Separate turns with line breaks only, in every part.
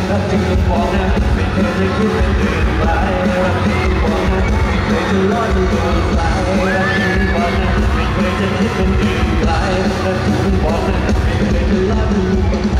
ใครรักที่คุณบอกนะไม่เคยจะคิดเป็นอื่นไปรักที่คุณบอกนะไม่เคยจะลอจะลวงใครรักที่คุณบอกนะไม่เคยจะคิดเป็นอื่นไปรักที่คุณบอกนะไม่เคยจะล้อจะลวง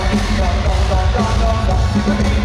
Don't, don't, don't,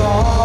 Oh